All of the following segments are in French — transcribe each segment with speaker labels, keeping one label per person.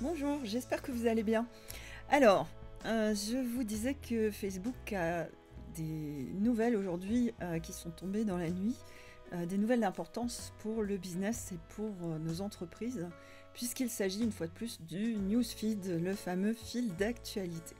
Speaker 1: Bonjour, j'espère que vous allez bien. Alors, euh, je vous disais que Facebook a des nouvelles aujourd'hui euh, qui sont tombées dans la nuit, euh, des nouvelles d'importance pour le business et pour nos entreprises, puisqu'il s'agit une fois de plus du newsfeed, le fameux fil d'actualité.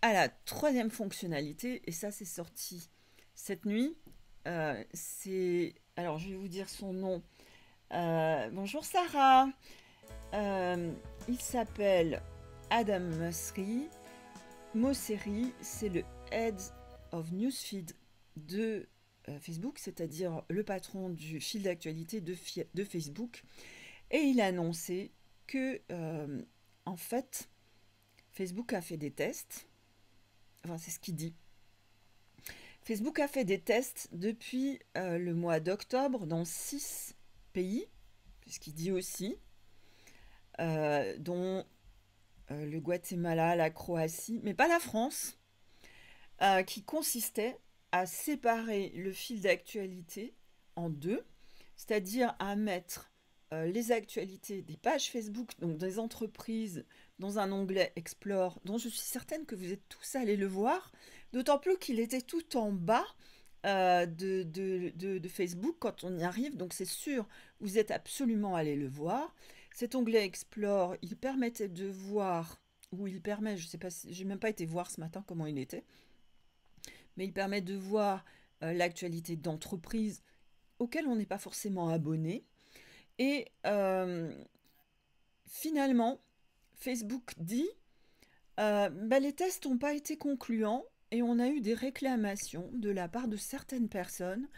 Speaker 1: À la troisième fonctionnalité, et ça c'est sorti cette nuit, c'est... Alors je vais vous dire son nom. Bonjour Sarah. Il s'appelle Adam Mosseri. Mosseri, c'est le Head of Newsfeed de euh, Facebook, c'est-à-dire le patron du fil d'actualité de, Facebook. Et il a annoncé que, euh, en fait, Facebook a fait des tests. Enfin, c'est ce qu'il dit. Facebook a fait des tests depuis euh, le mois d'octobre dans six pays, puisqu'il dit aussi euh, dont euh, le Guatemala, la Croatie, mais pas la France, euh, qui consistait à séparer le fil d'actualité en deux, c'est-à-dire à mettre les actualités des pages Facebook, donc des entreprises, dans un onglet Explore, dont je suis certaine que vous êtes tous allés le voir, d'autant plus qu'il était tout en bas de, de, Facebook quand on y arrive, donc c'est sûr, vous êtes absolument allés le voir. Cet onglet Explore, il permettait de voir, ou il permet, je sais pas, j'ai même pas été voir ce matin comment il était, mais il permet de voir euh, l'actualité d'entreprises auxquelles on n'est pas forcément abonné. Et euh, finalement, Facebook dit, euh, bah, les tests n'ont pas été concluants et on a eu des réclamations de la part de certaines personnes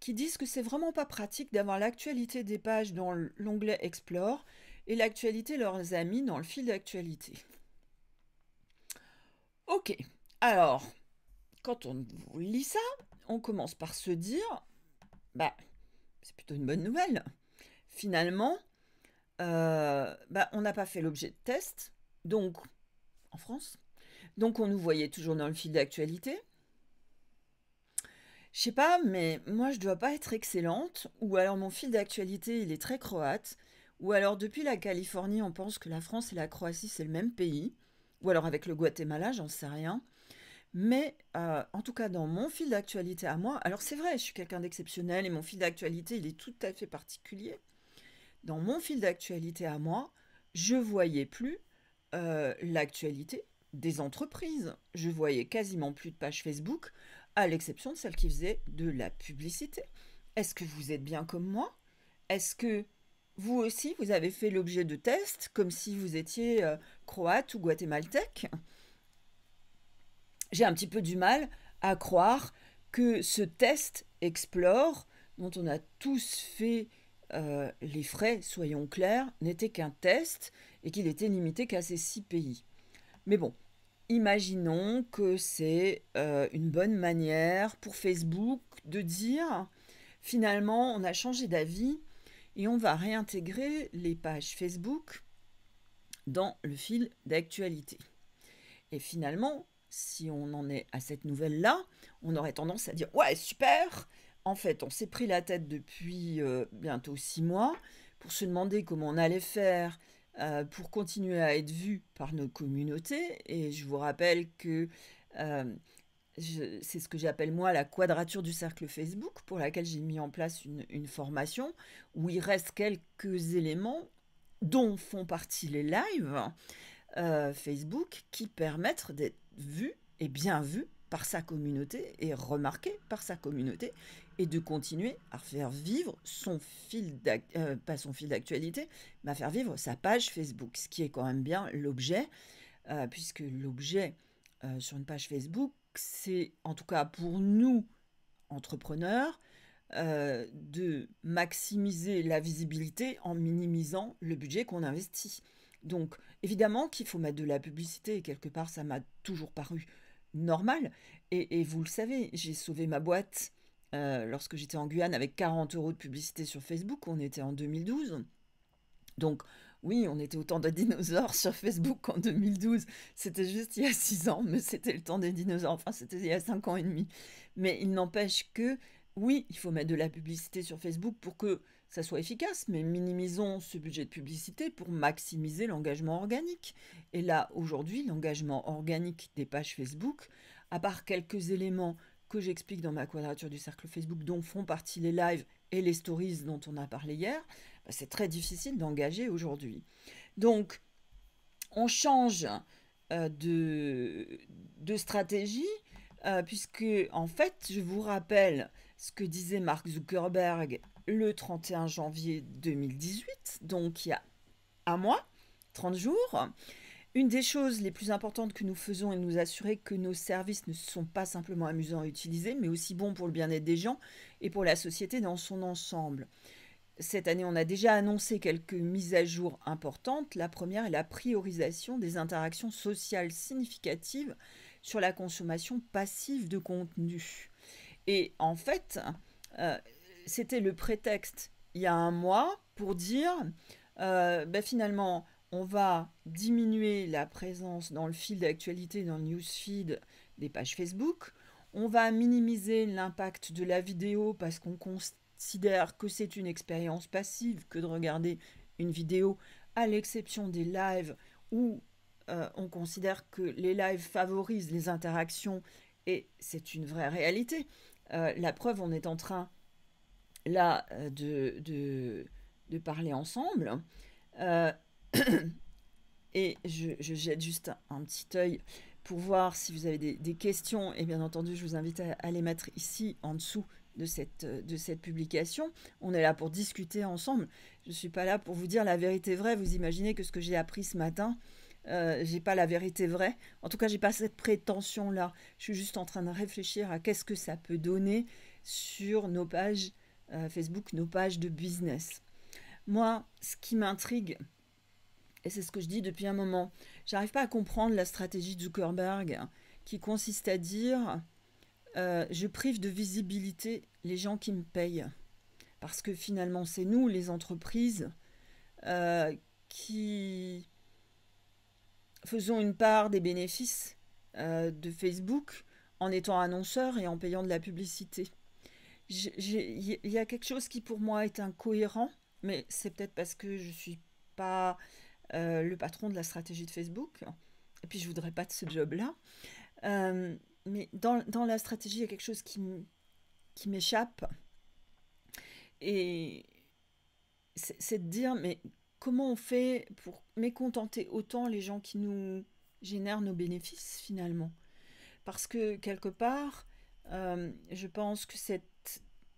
Speaker 1: qui disent que c'est vraiment pas pratique d'avoir l'actualité des pages dans l'onglet Explore et l'actualité leurs amis dans le fil d'actualité. Ok, alors, quand on lit ça, on commence par se dire, bah, c'est plutôt une bonne nouvelle. Finalement, euh, bah, on n'a pas fait l'objet de test, donc, en France, donc on nous voyait toujours dans le fil d'actualité. Je sais pas, mais moi je dois pas être excellente, ou alors mon fil d'actualité il est très croate, ou alors depuis la Californie on pense que la France et la Croatie c'est le même pays, ou alors avec le Guatemala, j'en sais rien. Mais euh, en tout cas dans mon fil d'actualité à moi, alors c'est vrai, je suis quelqu'un d'exceptionnel et mon fil d'actualité il est tout à fait particulier. Dans mon fil d'actualité à moi, je voyais plus euh, l'actualité des entreprises. Je voyais quasiment plus de pages Facebook à l'exception de celle qui faisait de la publicité. Est-ce que vous êtes bien comme moi? Est-ce que vous aussi, vous avez fait l'objet de tests, comme si vous étiez euh, croate ou guatémaltèque? J'ai un petit peu du mal à croire que ce test Explore, dont on a tous fait euh, les frais, soyons clairs, n'était qu'un test et qu'il était limité qu'à ces six pays. Mais bon, Imaginons que c'est euh, une bonne manière pour Facebook de dire finalement on a changé d'avis et on va réintégrer les pages Facebook dans le fil d'actualité. Et finalement, si on en est à cette nouvelle-là, on aurait tendance à dire ouais super. En fait, on s'est pris la tête depuis euh, bientôt six mois pour se demander comment on allait faire euh, pour continuer à être vu par nos communautés. Et je vous rappelle que euh, c'est ce que j'appelle moi la quadrature du cercle Facebook, pour laquelle j'ai mis en place une, formation où il reste quelques éléments dont font partie les lives euh, Facebook qui permettent d'être vus et bien vus par sa communauté et remarqué par sa communauté et de continuer à faire vivre son fil, euh, pas son fil d'actualité, mais à faire vivre sa page Facebook, ce qui est quand même bien l'objet, euh, puisque l'objet euh, sur une page Facebook, c'est en tout cas pour nous, entrepreneurs, de maximiser la visibilité en minimisant le budget qu'on investit. Donc évidemment qu'il faut mettre de la publicité, et quelque part ça m'a toujours paru normal. Et, vous le savez, j'ai sauvé ma boîte euh, lorsque j'étais en Guyane avec 40 euros de publicité sur Facebook. On était en 2012. Donc oui, on était au temps des dinosaures sur Facebook en 2012. C'était juste il y a 6 ans, mais c'était le temps des dinosaures. Enfin, c'était il y a 5 ans et demi. Mais il n'empêche que, oui, il faut mettre de la publicité sur Facebook pour que ça soit efficace, mais minimisons ce budget de publicité pour maximiser l'engagement organique. Et là, aujourd'hui, l'engagement organique des pages Facebook, à part quelques éléments que j'explique dans ma quadrature du cercle Facebook, dont font partie les lives et les stories dont on a parlé hier, bah, c'est très difficile d'engager aujourd'hui. Donc, on change euh, de, de, stratégie, euh, puisque, en fait, je vous rappelle ce que disait Mark Zuckerberg le 31 janvier 2018, donc il y a un mois, 30 jours. Une des choses les plus importantes que nous faisons est de nous assurer que nos services ne sont pas simplement amusants à utiliser, mais aussi bons pour le bien-être des gens et pour la société dans son ensemble. Cette année, on a déjà annoncé quelques mises à jour importantes. La première est la priorisation des interactions sociales significatives sur la consommation passive de contenu. Et en fait, euh, c'était le prétexte il y a un mois pour dire euh, ben finalement on va diminuer la présence dans le fil d'actualité, dans le newsfeed des pages Facebook. On va minimiser l'impact de la vidéo parce qu'on considère que c'est une expérience passive que de regarder une vidéo, à l'exception des lives où euh, on considère que les lives favorisent les interactions et c'est une vraie réalité. Euh, la preuve, on est en train là euh, de, de, parler ensemble. Euh, et je, jette juste un, petit œil pour voir si vous avez des, questions. Et bien entendu, je vous invite à, les mettre ici en dessous de cette, de cette publication. On est là pour discuter ensemble. Je ne suis pas là pour vous dire la vérité vraie. Vous imaginez que ce que j'ai appris ce matin, euh, j'ai pas la vérité vraie. En tout cas, j'ai pas cette prétention là. Je suis juste en train de réfléchir à qu'est-ce que ça peut donner sur nos pages euh, Facebook, nos pages de business. Moi, ce qui m'intrigue, et c'est ce que je dis depuis un moment, j'arrive pas à comprendre la stratégie de Zuckerberg qui consiste à dire euh, je prive de visibilité les gens qui me payent. Parce que finalement, c'est nous, les entreprises, euh, qui faisons une part des bénéfices de Facebook en étant annonceurs et en payant de la publicité il y a quelque chose qui pour moi est incohérent, mais c'est peut-être parce que je suis pas euh, le patron de la stratégie de Facebook, et puis je voudrais pas de ce job-là. Euh, mais dans, dans, la stratégie, il y a quelque chose qui m'échappe. Et c'est de dire, mais comment on fait pour mécontenter autant les gens qui nous génèrent nos bénéfices finalement? Parce que quelque part, euh, je pense que cette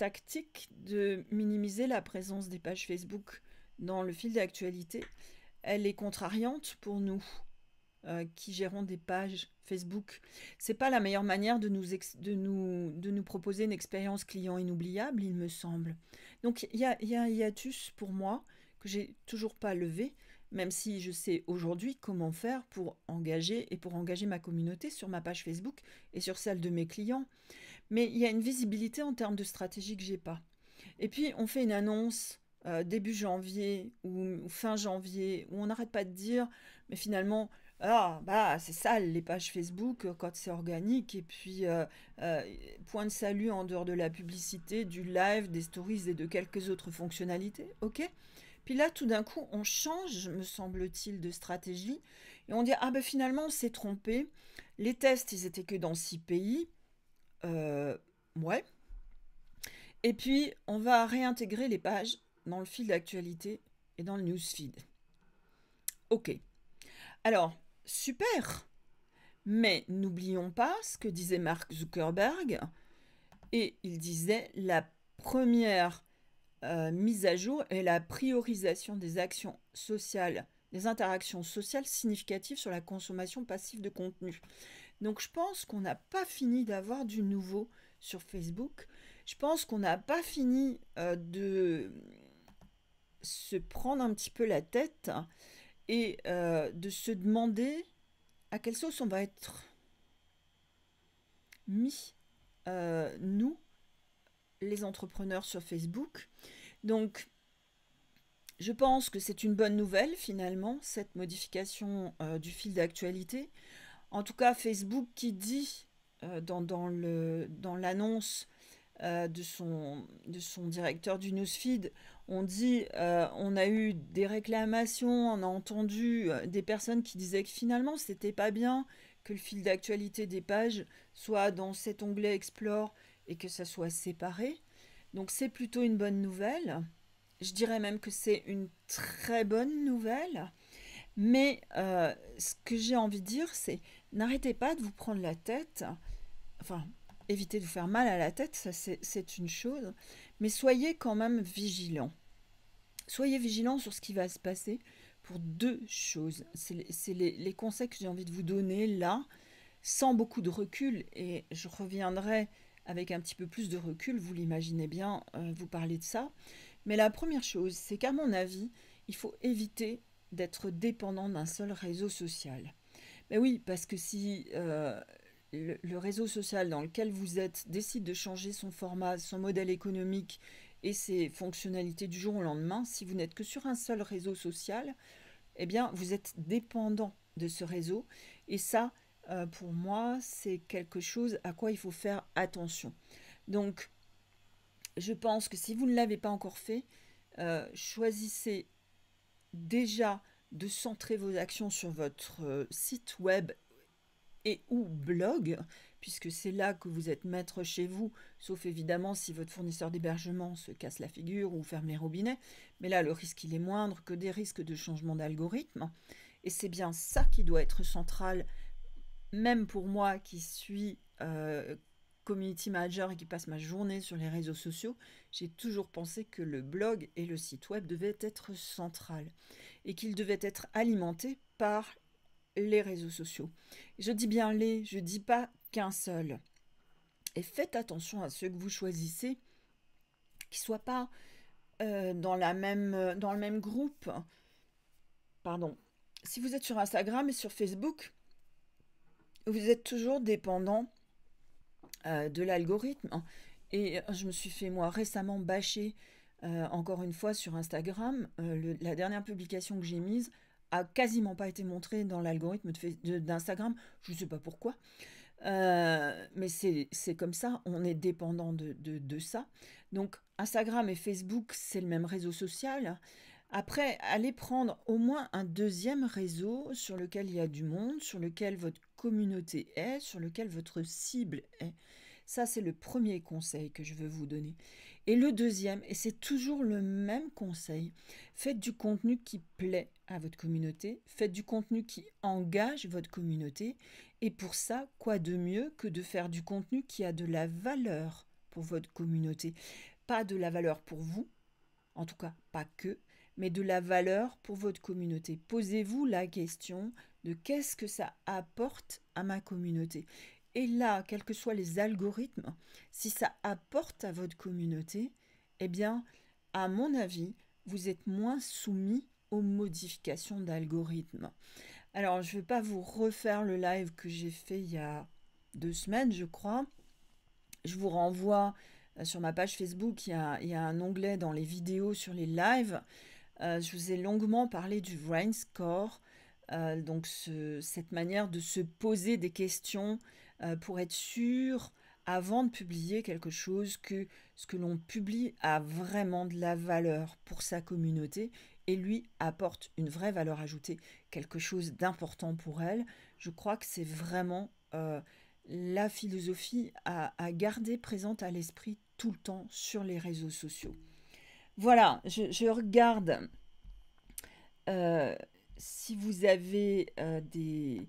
Speaker 1: tactique de minimiser la présence des pages Facebook dans le fil d'actualité, elle est contrariante pour nous euh, qui gérons des pages Facebook. C'est pas la meilleure manière de nous, de nous, proposer une expérience client inoubliable, il me semble. Donc il y a, y a un hiatus pour moi que j'ai toujours pas levé même si je sais aujourd'hui comment faire pour engager et pour engager ma communauté sur ma page Facebook et sur celle de mes clients. Mais il y a une visibilité en termes de stratégie que j'ai pas. Et puis on fait une annonce euh, début janvier ou, fin janvier où on n'arrête pas de dire mais finalement ah bah c'est ça les pages Facebook euh, quand c'est organique et puis euh, point de salut en dehors de la publicité, du live, des stories et de quelques autres fonctionnalités, ok? Puis là, tout d'un coup, on change, me semble-t-il, de stratégie. Et on dit, ah ben finalement, on s'est trompé. Les tests, ils étaient que dans six pays. Euh, ouais. Et puis, on va réintégrer les pages dans le fil d'actualité et dans le newsfeed. Ok. Alors, super. Mais n'oublions pas ce que disait Mark Zuckerberg. Et il disait, la première euh, mise à jour et la priorisation des actions sociales, des interactions sociales significatives sur la consommation passive de contenu. Donc je pense qu'on n'a pas fini d'avoir du nouveau sur Facebook. Je pense qu'on n'a pas fini euh, de se prendre un petit peu la tête et euh, de se demander à quelle sauce on va être mis, nous, les entrepreneurs sur Facebook. Donc, je pense que c'est une bonne nouvelle finalement, cette modification euh, du fil d'actualité. En tout cas, Facebook qui dit euh, dans, dans l'annonce euh, de, son, de son directeur du newsfeed, On dit, euh, on a eu des réclamations, on a entendu euh, des personnes qui disaient que finalement c'était pas bien que le fil d'actualité des pages soit dans cet onglet Explore et que ça soit séparé. Donc c'est plutôt une bonne nouvelle. Je dirais même que c'est une très bonne nouvelle. Mais euh, ce que j'ai envie de dire, c'est n'arrêtez pas de vous prendre la tête. Enfin, évitez de vous faire mal à la tête, ça c'est une chose. Mais soyez quand même vigilants. Soyez vigilants sur ce qui va se passer pour deux choses. C'est les, les, conseils que j'ai envie de vous donner là, sans beaucoup de recul. Et je reviendrai avec un petit peu plus de recul, vous l'imaginez bien, euh, vous parler de ça. Mais la première chose, c'est qu'à mon avis, il faut éviter d'être dépendant d'un seul réseau social. Mais oui, parce que si euh, le, réseau social dans lequel vous êtes décide de changer son format, son modèle économique et ses fonctionnalités du jour au lendemain, si vous n'êtes que sur un seul réseau social, eh bien, vous êtes dépendant de ce réseau. Et ça, euh, pour moi, c'est quelque chose à quoi il faut faire attention. Donc, je pense que si vous ne l'avez pas encore fait, euh, choisissez déjà de centrer vos actions sur votre euh, site web et ou blog, puisque c'est là que vous êtes maître chez vous, sauf évidemment si votre fournisseur d'hébergement se casse la figure ou ferme les robinets, mais là le risque il est moindre que des risques de changement d'algorithme, et c'est bien ça qui doit être central, même pour moi qui suis euh, community manager et qui passe ma journée sur les réseaux sociaux, j'ai toujours pensé que le blog et le site web devaient être central et qu'ils devaient être alimentés par les réseaux sociaux. Je dis bien les, je dis pas qu'un seul. Et faites attention à ceux que vous choisissez, qui ne soient pas euh, dans le même groupe. Pardon. Si vous êtes sur Instagram et sur Facebook, vous êtes toujours dépendant euh, de l'algorithme. Et je me suis fait, moi, récemment bâcher, euh, encore une fois, sur Instagram. la dernière publication que j'ai mise, a quasiment pas été montré dans l'algorithme d'Instagram. Je ne sais pas pourquoi. Euh, mais c'est comme ça, on est dépendant de, de, ça. Donc Instagram et Facebook, c'est le même réseau social. Après, allez prendre au moins un deuxième réseau sur lequel il y a du monde, sur lequel votre communauté est, sur lequel votre cible est. Ça, c'est le premier conseil que je veux vous donner. Et le deuxième, et c'est toujours le même conseil, faites du contenu qui plaît à votre communauté, faites du contenu qui engage votre communauté. Et pour ça, quoi de mieux que de faire du contenu qui a de la valeur pour votre communauté Pas de la valeur pour vous, en tout cas pas que, mais de la valeur pour votre communauté. Posez-vous la question de qu'est-ce que ça apporte à ma communauté. Et là, quels que soient les algorithmes, si ça apporte à votre communauté, eh bien, à mon avis, vous êtes moins soumis aux modifications d'algorithmes. Alors, je ne vais pas vous refaire le live que j'ai fait il y a deux semaines, je crois. Je vous renvoie euh, sur ma page Facebook, il y a, un onglet dans les vidéos sur les lives. Euh, je vous ai longuement parlé du Brain Score, euh, donc cette manière de se poser des questions euh, pour être sûr, avant de publier quelque chose, que ce que l'on publie a vraiment de la valeur pour sa communauté et lui apporte une vraie valeur ajoutée, quelque chose d'important pour elle. Je crois que c'est vraiment euh, la philosophie à, garder présente à l'esprit tout le temps sur les réseaux sociaux. Voilà, je, regarde euh, si vous avez des,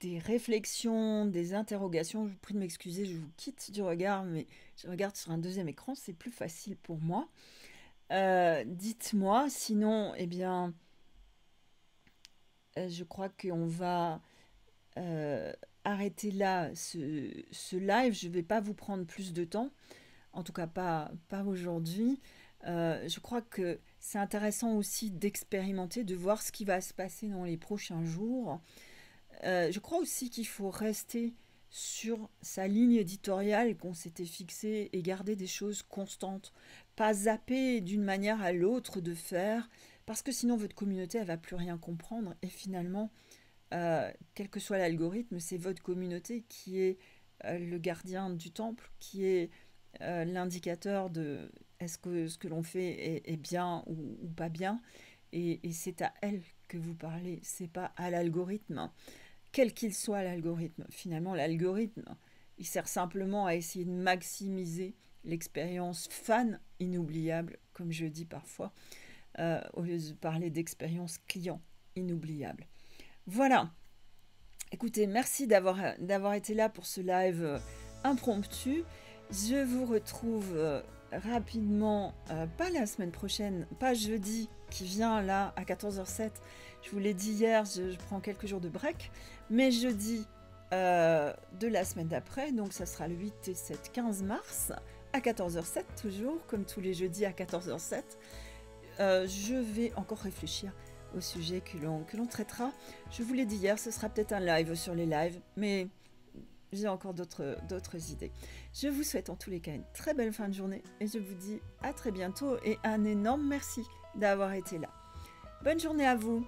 Speaker 1: des réflexions, des interrogations. Je vous prie de m'excuser, je vous quitte du regard, mais je regarde sur un deuxième écran, c'est plus facile pour moi. Euh, dites-moi, sinon, eh bien, euh, je crois qu'on va euh, arrêter là ce, live. Je ne vais pas vous prendre plus de temps, en tout cas pas, pas aujourd'hui. je crois que c'est intéressant aussi d'expérimenter, de voir ce qui va se passer dans les prochains jours. Euh, je crois aussi qu'il faut rester sur sa ligne éditoriale qu'on s'était fixée et garder des choses constantes. Pas zapper d'une manière à l'autre de faire, parce que sinon votre communauté, elle va plus rien comprendre. Et finalement, euh, quel que soit l'algorithme, c'est votre communauté qui est euh, le gardien du temple, qui est l'indicateur de est-ce que ce que l'on fait est, bien ou, pas bien et, c'est à elle que vous parlez, c'est pas à l'algorithme. Quel qu'il soit l'algorithme, finalement l'algorithme, il sert simplement à essayer de maximiser l'expérience fan inoubliable, comme je dis parfois, euh, au lieu de parler d'expérience client inoubliable. Voilà. Écoutez, merci d'avoir été là pour ce live euh, impromptu. Je vous retrouve euh, rapidement, pas la semaine prochaine, pas jeudi qui vient là à 14h07. Je vous l'ai dit hier, je, prends quelques jours de break, mais jeudi de la semaine d'après, donc ça sera le 8 et 7, 15 mars à 14h07 toujours, comme tous les jeudis à 14h07. Euh, je vais encore réfléchir au sujet que l'on traitera. Je vous l'ai dit hier, ce sera peut-être un live sur les lives, mais j'ai encore d'autres, idées. Je vous souhaite en tous les cas une très belle fin de journée et je vous dis à très bientôt et un énorme merci d'avoir été là. Bonne journée à vous